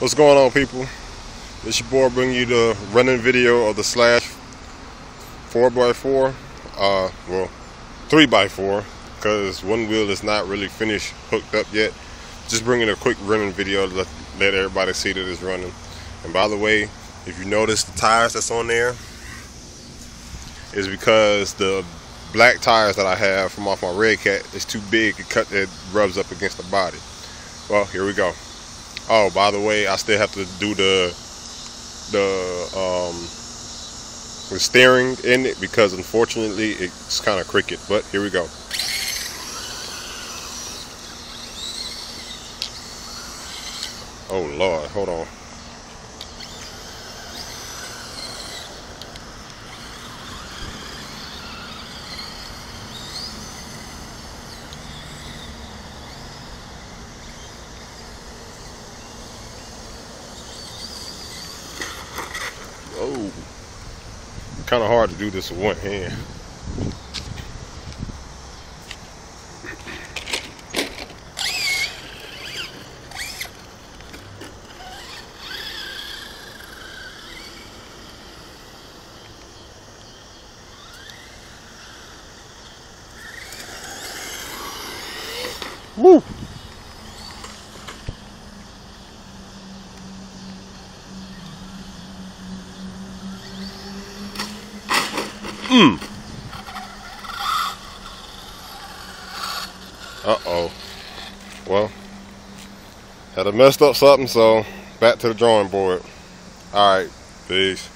What's going on people? It's your boy bringing you the running video of the Slash 4x4 uh, well 3x4 because one wheel is not really finished hooked up yet. Just bringing a quick running video to let, everybody see that it's running. And by the way if you notice the tires that's on there is because the black tires that I have from off my Red Cat is too big it cut it rubs up against the body. Well here we go Oh, by the way, I still have to do the the um the steering in it because unfortunately it's kind of crooked. But here we go. Oh Lord, hold on. Oh, kind of hard to do this with one hand. Woo! Mm. Uh-oh. Well, had a messed up something, so back to the drawing board. All right, peace.